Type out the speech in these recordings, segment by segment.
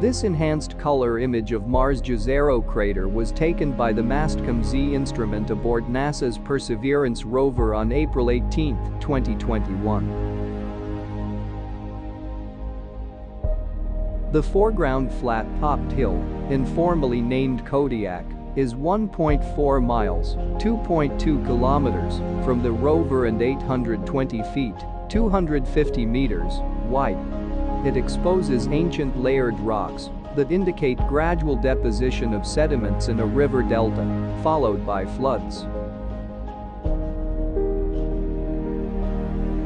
This enhanced color image of Mars' Jezero crater was taken by the Mastcam-Z instrument aboard NASA's Perseverance rover on April 18, 2021. The foreground flat-topped hill, informally named Kodiak, is 1.4 miles, 2.2 kilometers, from the rover and 820 feet, 250 meters, wide. It exposes ancient layered rocks that indicate gradual deposition of sediments in a river delta, followed by floods.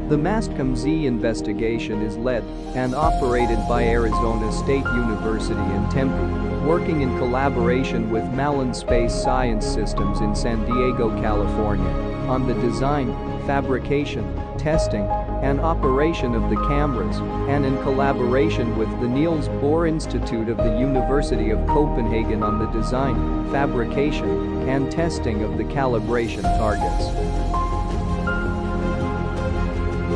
The Mastcam-Z investigation is led and operated by Arizona State University in Tempe, working in collaboration with Malin Space Science Systems in San Diego, California, on the design, fabrication, testing, and operation of the cameras, and in collaboration with the Niels Bohr Institute of the University of Copenhagen on the design, fabrication, and testing of the calibration targets.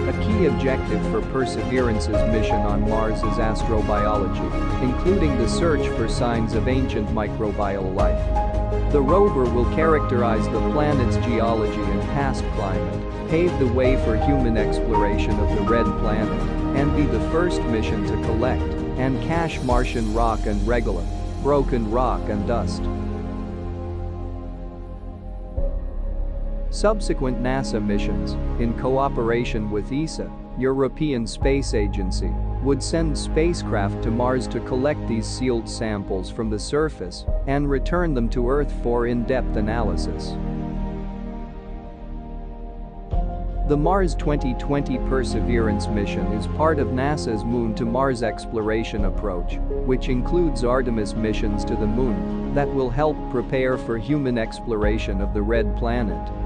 A key objective for Perseverance's mission on Mars is astrobiology, including the search for signs of ancient microbial life. The rover will characterize the planet's geology and past climate, pave the way for human exploration of the red planet, and be the first mission to collect and cache Martian rock and regolith, broken rock and dust. Subsequent NASA missions, in cooperation with ESA, European Space Agency, would send spacecraft to Mars to collect these sealed samples from the surface and return them to Earth for in-depth analysis. The Mars 2020 Perseverance mission is part of NASA's Moon to Mars exploration approach, which includes Artemis missions to the Moon that will help prepare for human exploration of the Red Planet.